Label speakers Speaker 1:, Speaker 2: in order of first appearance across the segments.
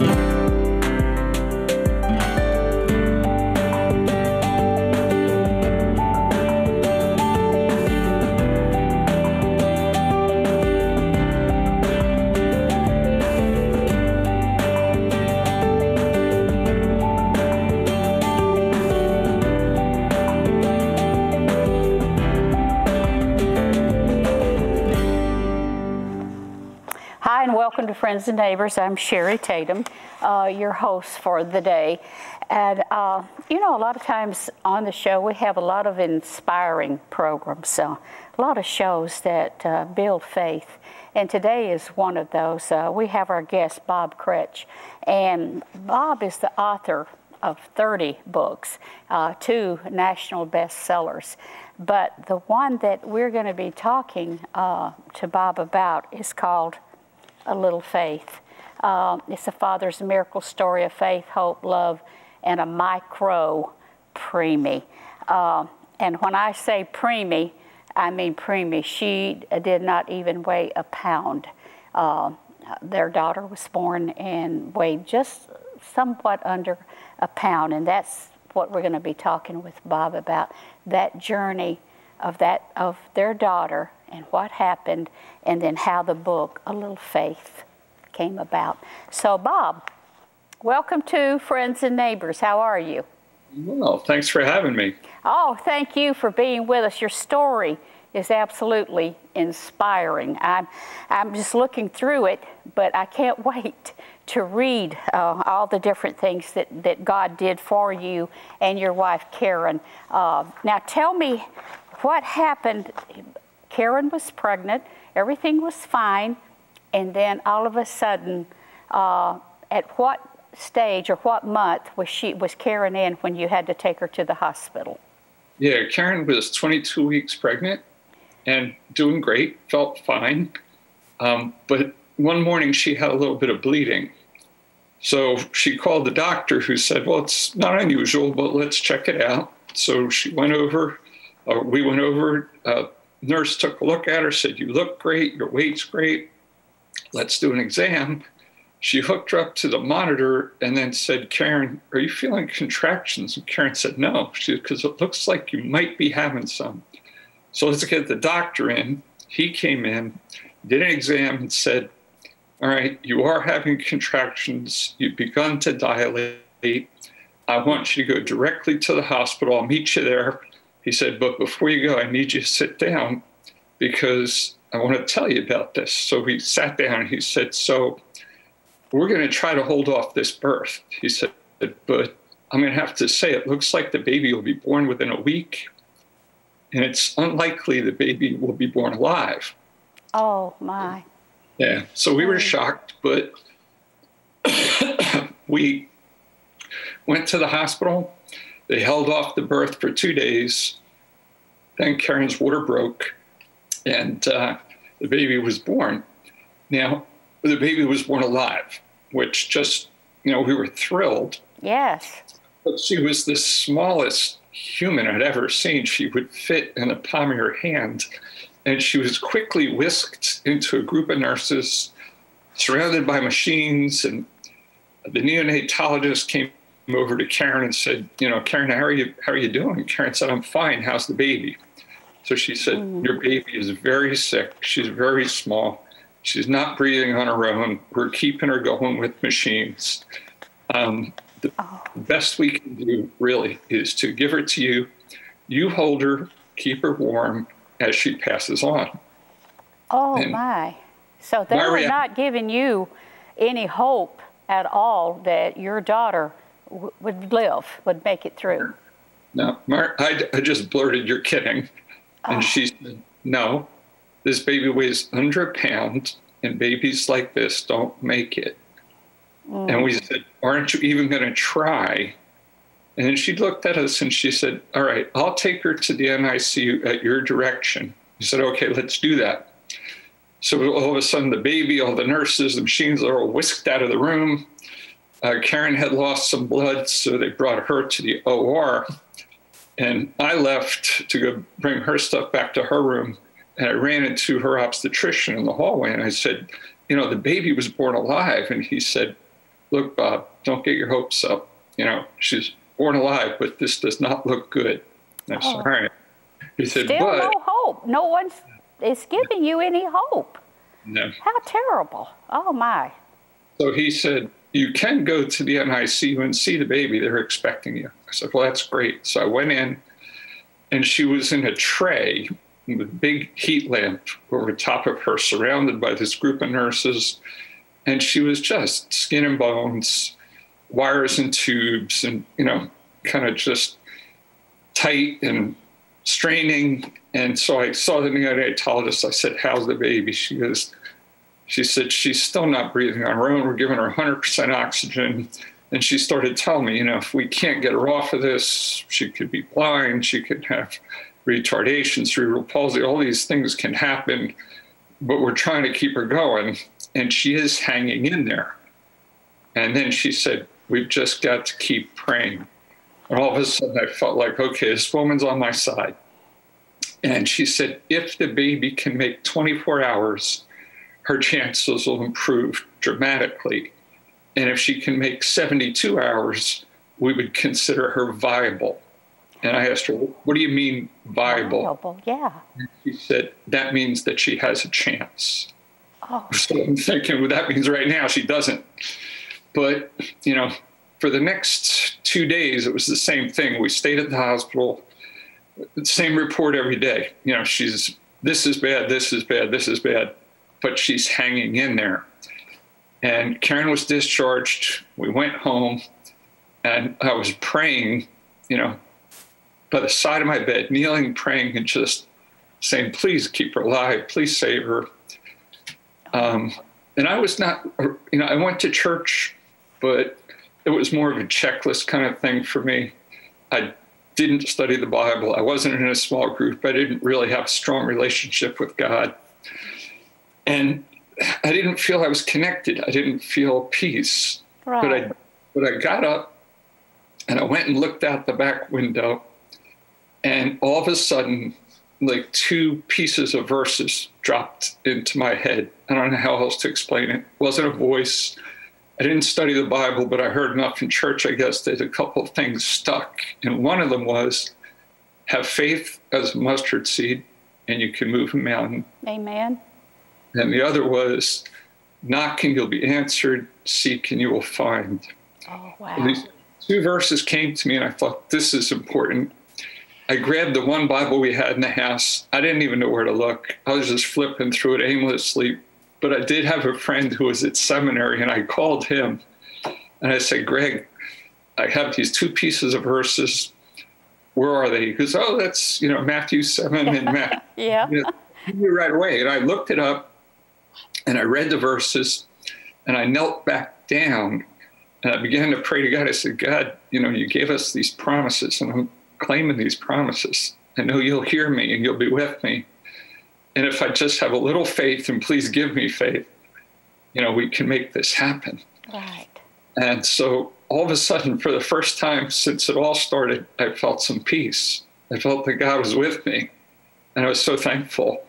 Speaker 1: welcome to Friends and Neighbors. I'm Sherry Tatum, uh, your host for the day. And, uh, you know, a lot of times on the show, we have a lot of inspiring programs, uh, a lot of shows that uh, build faith. And today is one of those. Uh, we have our guest, Bob Krech. And Bob is the author of 30 books, uh, two national bestsellers. But the one that we're going to be talking to Bob about is called a little faith. Um, it's a father's miracle story of faith, hope, love, and a micro preemie. Uh, and when I say preemie, I mean preemie. She did not even weigh a pound. Uh, their daughter was born and weighed just somewhat under a pound, and that's what we're going to be talking with Bob about that journey of that of their daughter and what happened, and then how the book, A Little Faith, came about. So, Bob, welcome to Friends and Neighbors. How are you?
Speaker 2: Well, thanks for having me.
Speaker 1: Oh, thank you for being with us. Your story is absolutely inspiring. I'm, I'm just looking through it, but I can't wait to read uh, all the different things that, that God did for you and your wife, Karen. Uh, now, tell me what happened Karen was pregnant, everything was fine, and then all of a sudden, uh, at what stage or what month was she was Karen in when you had to take her to the hospital?
Speaker 2: Yeah, Karen was 22 weeks pregnant and doing great, felt fine. Um, but one morning she had a little bit of bleeding. So she called the doctor who said, Well, it's not unusual, but let's check it out. So she went over, uh, we went over, uh, nurse took a look at her, said, You look great, your weight's great, let's do an exam. She hooked her up to the monitor and then said, Karen, are you feeling contractions? And Karen said, No, because it looks like you might be having some. So let's get the doctor in. He came in, did an exam, and said, All right, you are having contractions. You've begun to dilate. I want you to go directly to the hospital. I'll meet you there. He said, But before you go, I need you to sit down because I want to tell you about this. So we sat down and he said, So we're going to try to hold off this birth. He said, But I'm going to have to say it looks like the baby will be born within a week. And it's unlikely the baby will be born alive.
Speaker 1: Oh, my.
Speaker 2: Yeah. So we were shocked, but we went to the hospital they held off the birth for two days. Then Karen's water broke, and uh, the baby was born. Now, the baby was born alive, which just, you know, we were thrilled.
Speaker 1: Yes.
Speaker 2: But she was the smallest human I'd ever seen. She would fit in the palm of your hand. And she was quickly whisked into a group of nurses surrounded by machines. And the neonatologist came over to Karen and said, you know, Karen, how are you, how are you doing? Karen said, I'm fine. How's the baby? So she said, mm. your baby is very sick. She's very small. She's not breathing on her own. We're keeping her going with machines. Um, the oh. best we can do really is to give her to you. You hold her, keep her warm as she passes on.
Speaker 1: Oh and my. So they were not giving you any hope at all that your daughter would live, would make it through.
Speaker 2: No, Mar- I, I just blurted, "You're kidding," and oh. she said, "No, this baby weighs under a pound, and babies like this don't make it." Mm. And we said, "Aren't you even going to try?" And then she looked at us and she said, "All right, I'll take her to the NICU at your direction." We said, "Okay, let's do that." So all of a sudden, the baby, all the nurses, the machines are all whisked out of the room. Uh, Karen had lost some blood, so they brought her to the OR. And I left to go bring her stuff back to her room. And I ran into her obstetrician in the hallway and I said, You know, the baby was born alive. And he said, look, Bob, don't get your hopes up. You know, she's born alive, but this does not look good. And I said,
Speaker 1: Oh.
Speaker 2: all right. He said,
Speaker 1: Still
Speaker 2: but
Speaker 1: no hope. No one's is giving you any hope.
Speaker 2: no.
Speaker 1: How terrible. Oh my.
Speaker 2: So he said, You can go to the NICU and see the baby. They're expecting you. I said, Well, that's great. So I went in, and she was in a tray with a big heat lamp over top of her, surrounded by this group of nurses. And she was just skin and bones, wires and tubes, and, you know, kind of just tight and straining. And so I saw the neonatologist. I said, How's the baby? She goes, she said she's still not breathing on her own. We're giving her 100% oxygen. And she started telling me, you know, if we can't get her off of this, she could be blind, she could have retardation, cerebral palsy, all these things can happen, but we're trying to keep her going. And she is hanging in there. And then she said, We've just got to keep praying. And all of a sudden, I felt like, okay, this woman's on my side. And she said, if the baby can make 24 hours, her chances will improve dramatically. And if she can make 72 hours, we would consider her viable. And I asked her, What do you mean viable?
Speaker 1: Viable, Yeah.
Speaker 2: She said, That means that she has a chance.
Speaker 1: Oh,
Speaker 2: So I'm thinking, well, that means right now she doesn't. But, you know, for the next two days, it was the same thing. We stayed at the hospital, same report every day. You know, she's, this is bad, this is bad, this is bad, but she's hanging in there. And Karen was discharged. We went home, and I was praying, you know, by the side of my bed, kneeling, praying, and just saying, please keep her alive, please save her. Um, and I was not, you know, I went to church, but it was more of a checklist kind of thing for me. I didn't study the Bible. I wasn't in a small group. I didn't really have a strong relationship with God. And I didn't feel I was connected. I didn't feel peace.
Speaker 1: right.
Speaker 2: But I, but I got up and I went and looked out the back window, and all of a sudden, like two pieces of verses dropped into my head. I don't know how else to explain it. It wasn't a voice. I didn't study the Bible, but I heard enough in church, I guess, that a couple of things stuck. And one of them was have faith as a mustard seed, and you can move a mountain.
Speaker 1: Amen.
Speaker 2: And the other was knock and you'll be answered, seek and you will find.
Speaker 1: Oh,
Speaker 2: And
Speaker 1: wow.
Speaker 2: These two verses came to me, and I thought, this is important. I grabbed the one Bible we had in the house. I didn't even know where to look. I was just flipping through it aimlessly. But I did have a friend who was at seminary, and I called him and I said, Greg, I have these two pieces of verses. Where are they? He goes, Oh, that's, you know, Matthew 7 and Matthew
Speaker 1: Yeah.
Speaker 2: you know, right away. And I looked it up and I read the verses and I knelt back down and I began to pray to God. I said, God, you know, you gave us these promises and I'm claiming these promises. I know you'll hear me and you'll be with me. And if I just have a little faith and please give me faith, you know, we can make this happen.
Speaker 1: Right.
Speaker 2: And so all of a sudden, for the first time since it all started, I felt some peace. I felt that God was with me. And I was so thankful.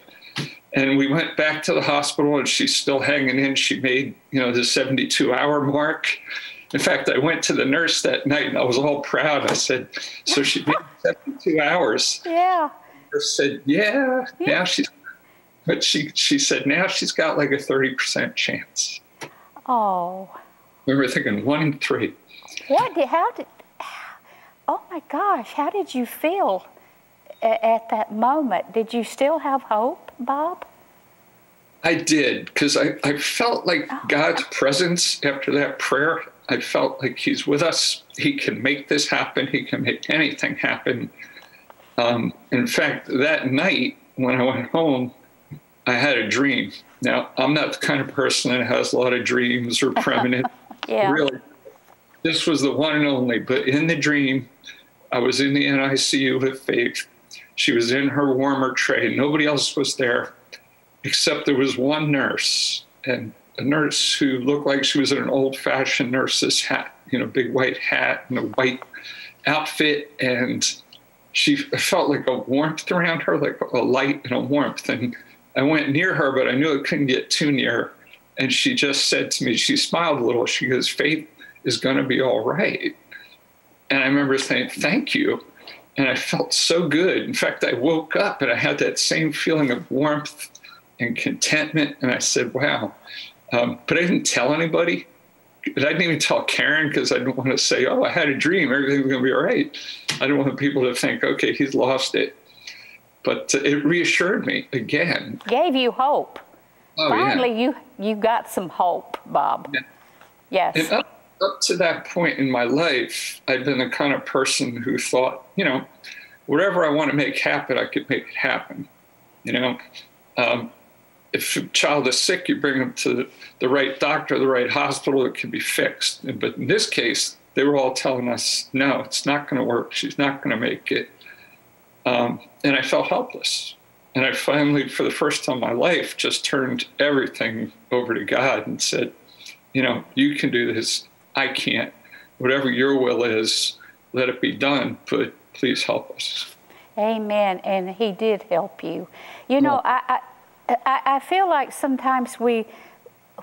Speaker 2: And we went back to the hospital and she's still hanging in. She made, you know, the 72 hour mark. In fact, I went to the nurse that night and I was all proud. I said, So she made 72 hours.
Speaker 1: Yeah.
Speaker 2: I said, Yeah, now she's, but she, she said, Now she's got like a 30% chance.
Speaker 1: Oh.
Speaker 2: We were thinking one in three.
Speaker 1: What did, how did, oh my gosh, how did you feel at that moment? Did you still have hope, Bob?
Speaker 2: I did because I, I felt like God's presence after that prayer. I felt like He's with us. He can make this happen. He can make anything happen. Um, in fact, that night when I went home, I had a dream. Now, I'm not the kind of person that has a lot of dreams or premonitions.
Speaker 1: Yeah.
Speaker 2: Really, this was the one and only. But in the dream, I was in the NICU with Faith. She was in her warmer tray. Nobody else was there, except there was one nurse, and a nurse who looked like she was in an old-fashioned nurse's hat, you know, big white hat and a white outfit, and she felt like a warmth around her, like a light and a warmth. And I went near her, but I knew I couldn't get too near. And she just said to me, she smiled a little. She goes, Faith, is going to be all right. And I remember saying, Thank you. And I felt so good. In fact, I woke up and I had that same feeling of warmth and contentment. And I said, Wow. Um, but I didn't tell anybody. I didn't even tell Karen because I didn't want to say, Oh, I had a dream. Everything's going to be all right. I didn't want people to think, Okay, he's lost it. But it reassured me again.
Speaker 1: Gave you hope.
Speaker 2: Oh,
Speaker 1: Finally,
Speaker 2: yeah.
Speaker 1: you, you got some hope, Bob.
Speaker 2: Yeah.
Speaker 1: Yes.
Speaker 2: Up, to that point in my life, I'd been the kind of person who thought, you know, whatever I want to make happen, I could make it happen. You know, um, if a child is sick, you bring them to the, the right doctor, the right hospital, it can be fixed. But in this case, they were all telling us, no, it's not going to work. She's not going to make it. Um, and I felt helpless. And I finally, for the first time in my life, just turned everything over to God and said, you know, you can do this. I can't. Whatever your will is, let it be done, but please help us.
Speaker 1: Amen. And he did help you. You know, I, I, I feel like sometimes we,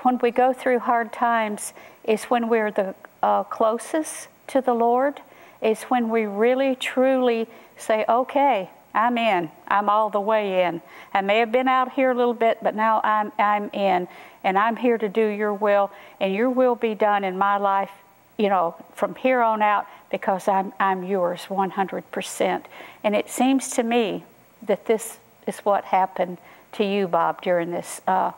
Speaker 1: when we go through hard times, is when we're the uh, closest to the Lord. Is when we really, truly say, okay, I'm in. I'm all the way in. I may have been out here a little bit, but now I'm, I'm in. And I'm here to do your will, and your will be done in my life, you know, from here on out, because I'm, I'm yours 100%. And it seems to me that this is what happened to you, Bob, during this. Uh,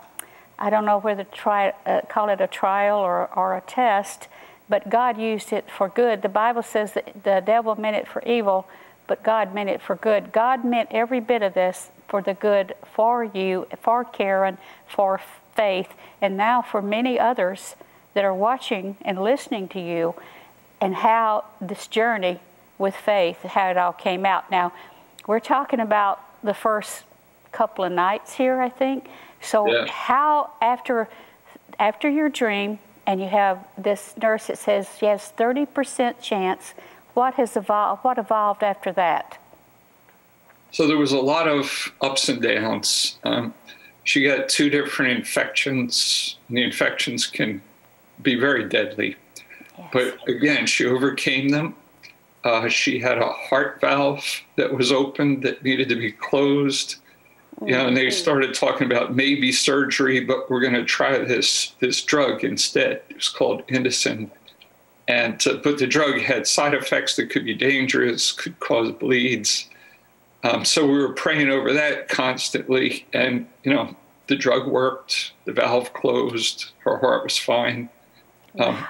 Speaker 1: I don't know whether to try, uh, call it a trial or, or a test, but God used it for good. The Bible says that the devil meant it for evil, but God meant it for good. God meant every bit of this for the good for you, for Karen, for Faith, and now for many others that are watching and listening to you, and how this journey with faith, how it all came out. Now, we're talking about the first couple of nights here, I think. So,
Speaker 2: Yeah.
Speaker 1: how after after your dream, and you have this nurse that says she has 30% chance, what has evolved? What evolved after that?
Speaker 2: So there was a lot of ups and downs. Um, she got two different infections. And the infections can be very deadly.
Speaker 1: Yes.
Speaker 2: But again, she overcame them. Uh, she had a heart valve that was open that needed to be closed. You know, and they started talking about maybe surgery, but we're going to try this this drug instead. It was called Indocin, and uh, but the drug had side effects that could be dangerous, could cause bleeds. Um, so we were praying over that constantly, and you know, the drug worked, the valve closed, her heart was fine. Um,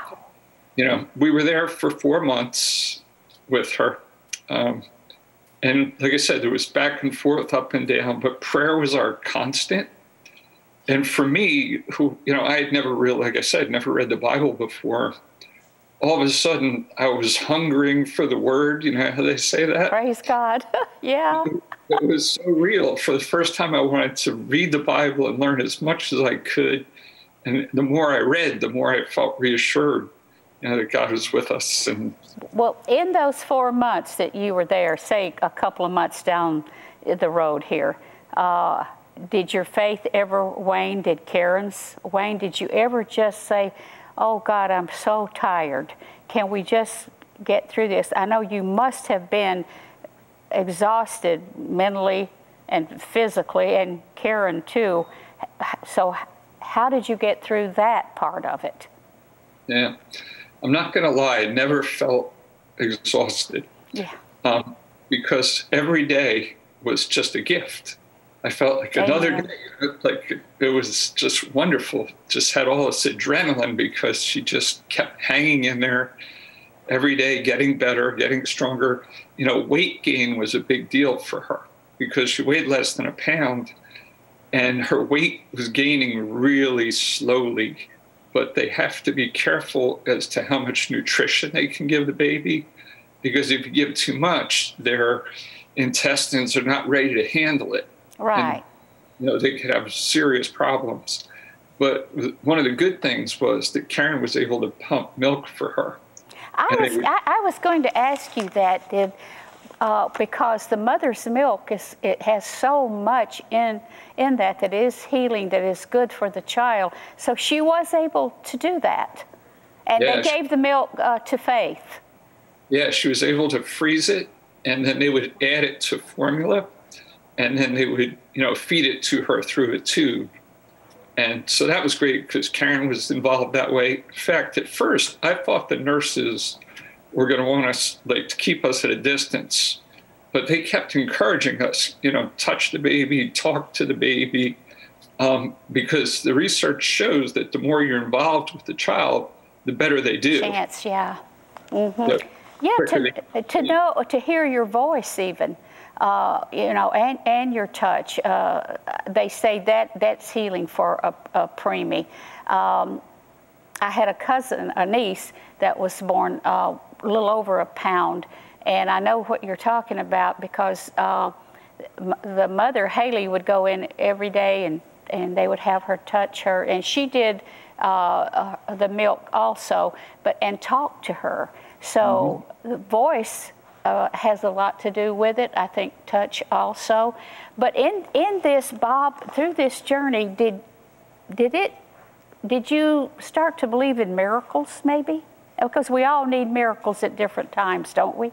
Speaker 2: you know, we were there for four months with her. Um, and like I said, there was back and forth, up and down, but prayer was our constant. And for me, who, you know, I had never really, like I said, never read the Bible before. All of a sudden, I was hungering for the word. You know how they say that?
Speaker 1: Praise God. yeah.
Speaker 2: It was so real. For the first time, I wanted to read the Bible and learn as much as I could. And the more I read, the more I felt reassured, you know, that God was with us. And
Speaker 1: Well, in those four months that you were there, say a couple of months down the road here, uh, did your faith ever wane? Did Karen's wane? Did you ever just say, Oh God, I'm so tired. Can we just get through this? I know you must have been exhausted mentally and physically, and Karen too. So, how did you get through that part of it?
Speaker 2: yeah, I'm not going to lie, I never felt exhausted.
Speaker 1: Yeah.
Speaker 2: um, because every day was just a gift. I felt like oh,
Speaker 1: another
Speaker 2: day, like it was just wonderful. Just had all this adrenaline because she just kept hanging in there every day, getting better, getting stronger. You know, weight gain was a big deal for her because she weighed less than a pound and her weight was gaining really slowly. But they have to be careful as to how much nutrition they can give the baby because if you give too much, their intestines are not ready to handle it.
Speaker 1: Right.
Speaker 2: You know, they could have serious problems. But one of the good things was that Karen was able to pump milk for her.
Speaker 1: I
Speaker 2: And
Speaker 1: was,
Speaker 2: would-
Speaker 1: I, I was going to ask you that, did, uh, because the mother's milk is it has so much in in that that is healing, that is good for the child. So she was able to do that, And
Speaker 2: Yeah,
Speaker 1: they
Speaker 2: she-
Speaker 1: gave the milk uh, to Faith.
Speaker 2: Yeah, she was able to freeze it, and then they would add it to formula, and then they would, you know, feed it to her through a tube. And so that was great because Karen was involved that way. In fact, at first, I thought the nurses were going to want us, like, to keep us at a distance, but they kept encouraging us, you know, touch the baby, talk to the baby, um, because the research shows that the more you're involved with the child, the better they do.
Speaker 1: Chance, yeah.
Speaker 2: The
Speaker 1: Yeah, to, to know, to hear your voice even, uh, you know, and, and your touch. Uh, they say that that's healing for a, a preemie. Um, I had a cousin, a niece, that was born uh, a little over a pound, and I know what you're talking about because uh, the mother Haley would go in every day and and they would have her touch her, and she did uh, uh, the milk also, but and talk to her. So the voice uh, has a lot to do with it. I think touch also, but in in this Bob through this journey, did did it did you start to believe in miracles maybe? Because we all need miracles at different times, don't we?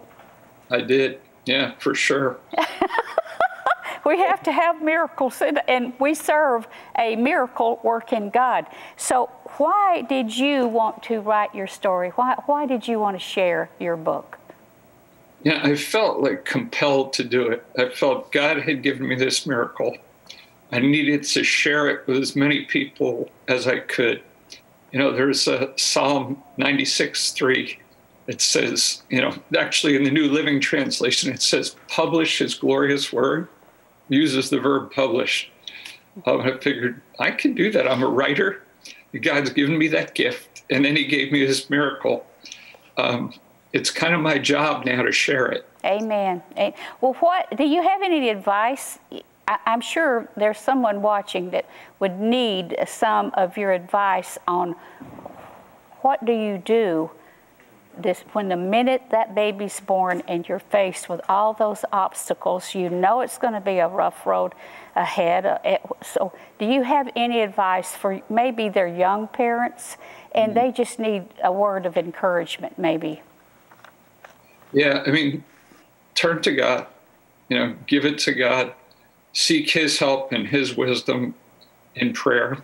Speaker 2: I did. Yeah, for sure.
Speaker 1: We have to have miracles, and, we serve a miracle working God. So, why did you want to write your story? Why, why did you want to share your book?
Speaker 2: Yeah, I felt like compelled to do it. I felt God had given me this miracle. I needed to share it with as many people as I could. You know, there's a Psalm 96 3. It says, you know, actually in the New Living Translation, it says, publish his glorious word, uses the verb publish. Um, I figured I can do that. I'm a writer. God's given me that gift. And then he gave me this miracle. Um, it's kind of my job now to share it.
Speaker 1: Amen. Well, what do you have any advice? I'm sure there's someone watching that would need some of your advice on what do you do this when the minute that baby's born and you're faced with all those obstacles, you know it's going to be a rough road ahead. Uh, So, do you have any advice for maybe their young parents and they just need a word of encouragement, maybe?
Speaker 2: Yeah, I mean, turn to God, you know, give it to God, seek His help and His wisdom in prayer,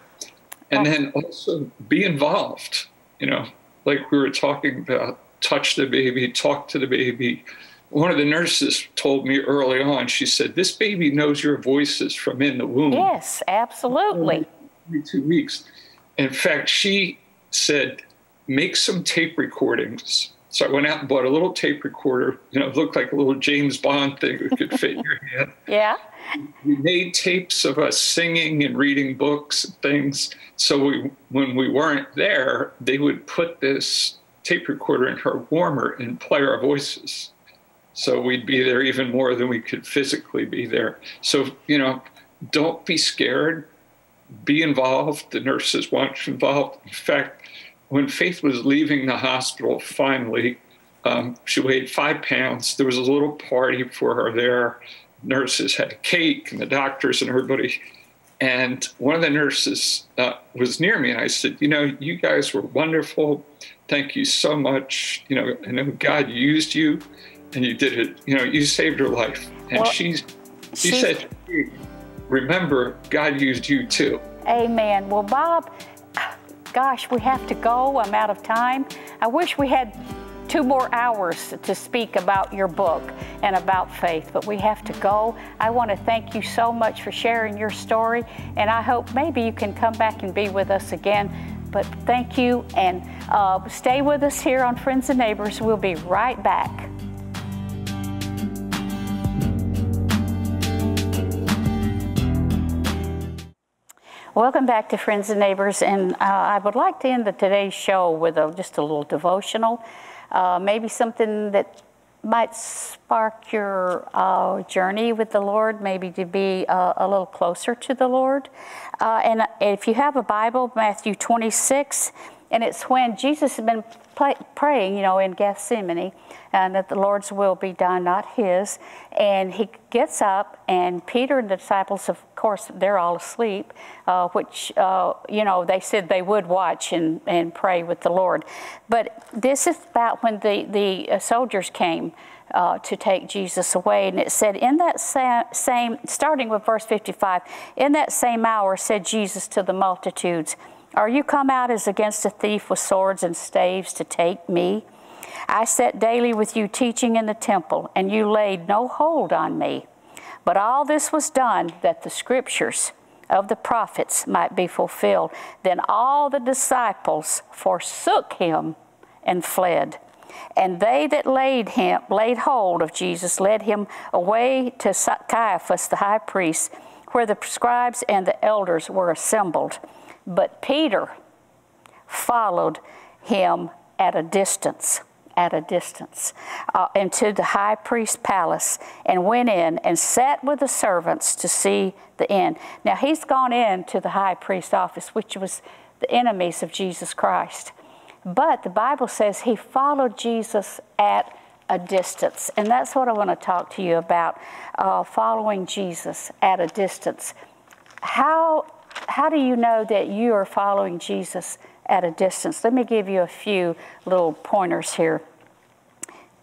Speaker 2: and then also be involved, you know, like we were talking about, touch the baby, talk to the baby. One of the nurses told me early on, she said, This baby knows your voices from in the womb.
Speaker 1: Yes, absolutely.
Speaker 2: every two weeks. In fact, she said, make some tape recordings. So I went out and bought a little tape recorder, you know, it looked like a little James Bond thing that could fit in your hand.
Speaker 1: Yeah.
Speaker 2: We made tapes of us singing and reading books and things. So we, when we weren't there, they would put this tape recorder in her warmer and play our voices. So we'd be there even more than we could physically be there. So, you know, don't be scared be involved. The nurses want you involved. In fact, when Faith was leaving the hospital, finally, um, she weighed five pounds. There was a little party for her there. Nurses had cake, and the doctors and everybody. And one of the nurses uh, was near me, and I said, "You know, you guys were wonderful. Thank you so much. You know, I know God used you, and you did it. You know, you saved her life." And
Speaker 1: Well,
Speaker 2: she's, she
Speaker 1: she's-
Speaker 2: said, "Remember, God used you too."
Speaker 1: Amen. Well, Bob, gosh, we have to go. I'm out of time. I wish we had two more hours to speak about your book and about faith, but we have to go. I want to thank you so much for sharing your story, and I hope maybe you can come back and be with us again. But thank you, and uh, stay with us here on Friends and Neighbors. We'll be right back. Welcome back to Friends and Neighbors, and uh, I would like to end the today's show with a, just a little devotional, uh, maybe something that might spark your uh, journey with the Lord, maybe to be uh, a little closer to the Lord. Uh, and if you have a Bible, Matthew 26, And it's when Jesus had been praying, you know, in Gethsemane, and that the Lord's will be done, not his. And he gets up, and Peter and the disciples, of course, they're all asleep, uh, which, uh, you know, they said they would watch and, and pray with the Lord. But this is about when the, the uh, soldiers came. Uh, to take Jesus away. And it said, in that same, starting with verse 55, in that same hour said Jesus to the multitudes, Are you come out as against a thief with swords and staves to take me? I sat daily with you teaching in the temple, and you laid no hold on me. But all this was done that the scriptures of the prophets might be fulfilled. Then all the disciples forsook him and fled. And they that laid him laid hold of Jesus led him away to Caiaphas the high priest, where the scribes and the elders were assembled. But Peter followed him at a distance at a distance uh, into the high priest's palace and went in and sat with the servants to see the end. Now he's gone in to the high priest's office, which was the enemies of Jesus Christ. But the Bible says he followed Jesus at a distance. And that's what I want to talk to you about uh, following Jesus at a distance. How, how do you know that you are following Jesus at a distance. Let me give you a few little pointers here.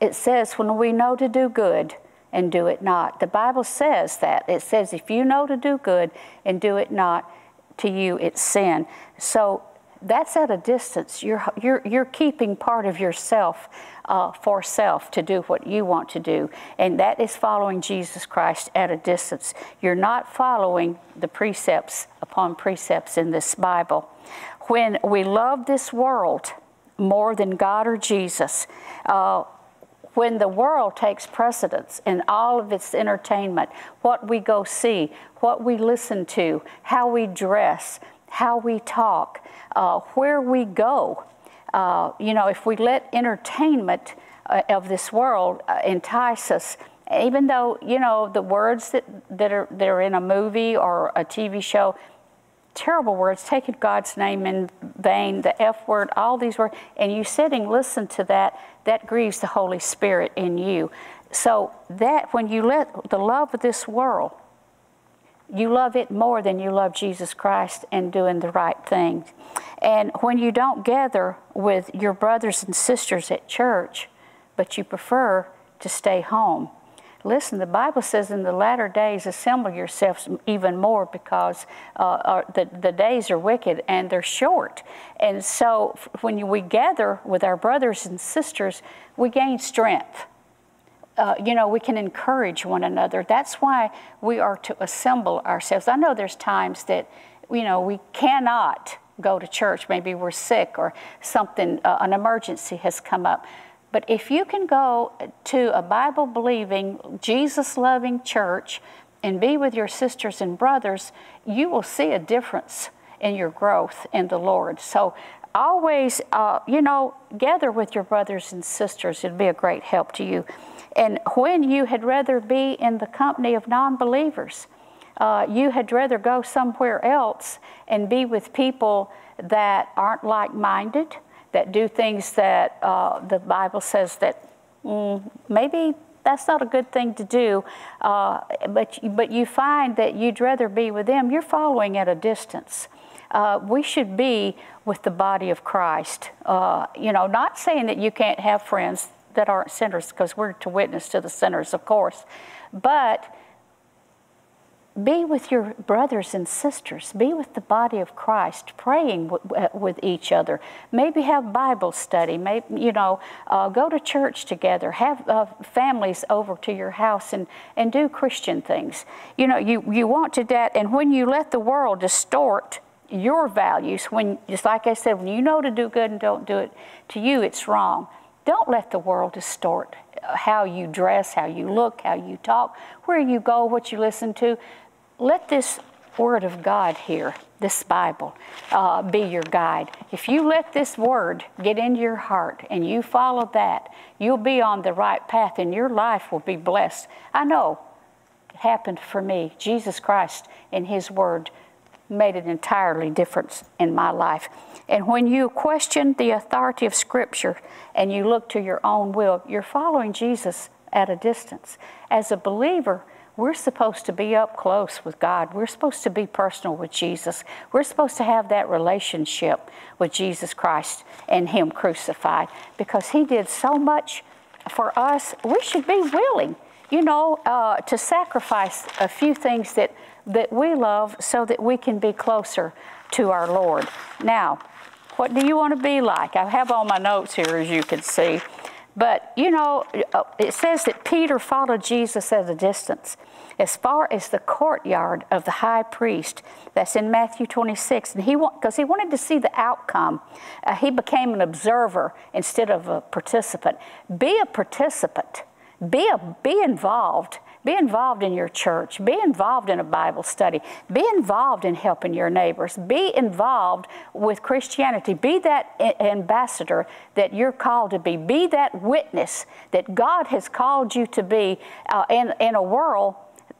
Speaker 1: It says, when we know to do good and do it not. The Bible says that. It says, if you know to do good and do it not, to you it's sin. So that's at a distance. You're, you're, you're keeping part of yourself uh, for self to do what you want to do. And that is following Jesus Christ at a distance. You're not following the precepts upon precepts in this Bible when we love this world more than God or Jesus, uh, when the world takes precedence in all of its entertainment, what we go see, what we listen to, how we dress, how we talk, uh, where we go. Uh, you know, if we let entertainment uh, of this world uh, entice us, even though, you know, the words that, that, are, that are in a movie or a TV show, terrible words, taking God's name in vain, the F word, all these words, and you sitting, listen to that, that grieves the Holy Spirit in you. So that when you let the love of this world, you love it more than you love Jesus Christ and doing the right thing. And when you don't gather with your brothers and sisters at church, but you prefer to stay home, Listen, the Bible says in the latter days, assemble yourselves even more because uh, the, the days are wicked and they're short. And so when we gather with our brothers and sisters, we gain strength. Uh, you know, we can encourage one another. That's why we are to assemble ourselves. I know there's times that, you know, we cannot go to church. Maybe we're sick or something, uh, an emergency has come up. But if you can go to a Bible believing, Jesus loving church and be with your sisters and brothers, you will see a difference in your growth in the Lord. So always, uh, you know, gather with your brothers and sisters. It'd be a great help to you. And when you had rather be in the company of non believers, uh, you had rather go somewhere else and be with people that aren't like minded that do things that uh, the Bible says that mm, maybe that's not a good thing to do, uh, but, but you find that you'd rather be with them, you're following at a distance. Uh, we should be with the body of Christ. Uh, you know, not saying that you can't have friends that aren't sinners, because we're to witness to the sinners, of course, but be with your brothers and sisters. Be with the body of Christ, praying with each other. Maybe have Bible study. Maybe you know, uh, go to church together. Have uh, families over to your house and and do Christian things. You know, you you want to that, and when you let the world distort your values, when just like I said, when you know to do good and don't do it, to you it's wrong. Don't let the world distort how you dress, how you look, how you talk, where you go, what you listen to let this Word of God here, this Bible, uh, be your guide. If you let this Word get into your heart and you follow that, you'll be on the right path and your life will be blessed. I know it happened for me. Jesus Christ in His Word made an entirely difference in my life. And when you question the authority of Scripture and you look to your own will, you're following Jesus at a distance. As a believer, we're supposed to be up close with God. We're supposed to be personal with Jesus. We're supposed to have that relationship with Jesus Christ and Him crucified because He did so much for us. We should be willing, you know, uh, to sacrifice a few things that, that we love so that we can be closer to our Lord. Now, what do you want to be like? I have all my notes here, as you can see. But, you know, uh, it says that Peter followed Jesus at a distance as far as the courtyard of the high priest. That's in Matthew 26. And he because he wanted to see the outcome. Uh, he became an observer instead of a participant. Be a participant. Be, a, be involved. Be involved in your church. Be involved in a Bible study. Be involved in helping your neighbors. Be involved with Christianity. Be that ambassador that you're called to be. Be that witness that God has called you to be uh, in, in a world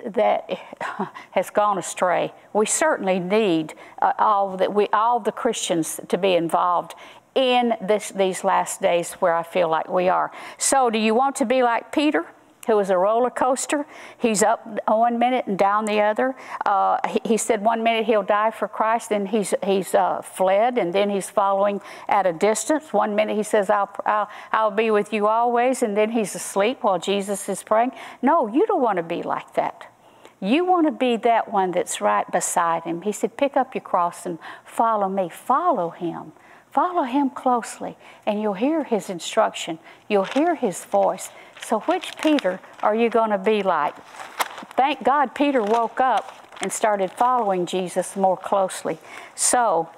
Speaker 1: that has gone astray. We certainly need uh, all that we all the Christians to be involved in this, these last days where I feel like we are. So, do you want to be like Peter? Who was a roller coaster. He's up one minute and down the other. Uh, he, he, said one minute he'll die for Christ, then he's, he's uh, fled, and then he's following at a distance. One minute he says, I'll, I'll, I'll be with you always, and then he's asleep while Jesus is praying. No, you don't want to be like that. You want to be that one that's right beside him. He said, Pick up your cross and follow me. Follow him. Follow him closely, and you'll hear his instruction. You'll hear his voice. So, which Peter are you going to be like? Thank God Peter woke up and started following Jesus more closely. So,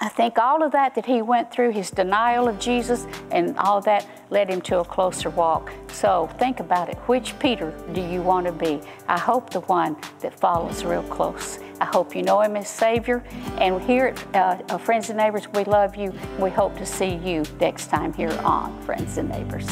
Speaker 1: I think all of that that he went through, his denial of Jesus, and all that led him to a closer walk. So think about it. Which Peter do you want to be? I hope the one that follows real close. I hope you know him as Savior. And here at uh, Friends and Neighbors, we love you. We hope to see you next time here on Friends and Neighbors.